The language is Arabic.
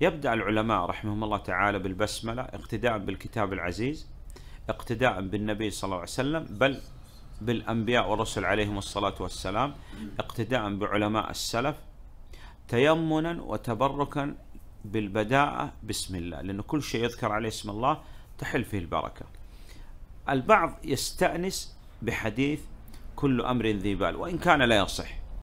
يبدأ العلماء رحمهم الله تعالى بالبسملة اقتداء بالكتاب العزيز اقتداء بالنبي صلى الله عليه وسلم بل بالأنبياء والرسل عليهم الصلاة والسلام اقتداء بعلماء السلف تيمنا وتبركا بالبداءة بسم الله لأن كل شيء يذكر عليه اسم الله تحل فيه البركة. البعض يستأنس بحديث كل أمر ذي بال وإن كان لا يصح.